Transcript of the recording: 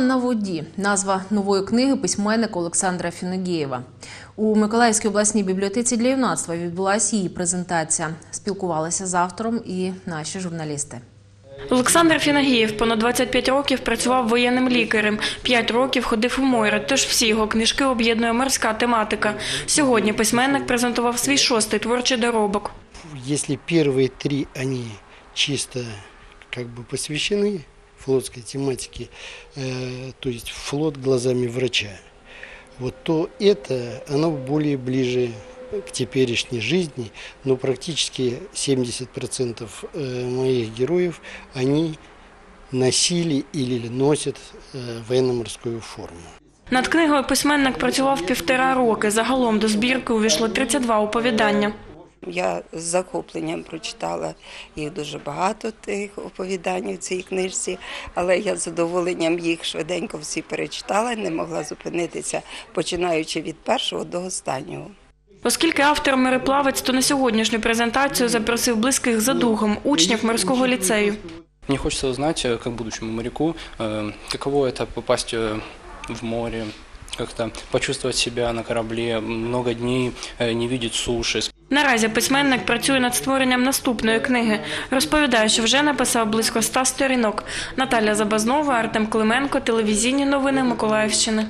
на воді назва нової книги письменника Олександра Фіногєєва. У Миколаївській обласній бібліотеці для юнацтва відбулася її презентація. Спілкувалися з автором і наші журналісти. Олександр Фінагієв понад 25 років працював воєнним лікарем, 5 років ходив у море, тож всі його книжки об'єднує морська тематика. Сьогодні письменник презентував свій шостий творчий доробок. Если первые три, они чисто как бы посвящены флотской тематике, э, то есть флот глазами врача, вот то это, оно более ближе к теперешней жизни, но практически 70% э, моих героев, они носили или носят э, военно-морскую форму. Над книгою письменник працював півтора роки. Загалом до збірки увійшло 32 оповідання. Я з захопленням прочитала їх дуже багато тих оповідань у цій книжці, але я з задоволенням їх швиденько всі перечитала, не могла зупинитися, починаючи від першого до останнього. Оскільки автор мореплавець, то на сьогоднішню презентацію запросив близьких за духом учнів морського ліцею. Мне хочется узнать, э, как будущему моряку, э, каково это попасть э, в море, как-то почувствовать себя на корабле, много дней э, не видеть суши. Наразі письменник працює над створенням наступної книги. Розповідає, що вже написав близько ста сторінок. Наталя Забазнова, Артем Клименко, телевізійні новини Миколаївщини.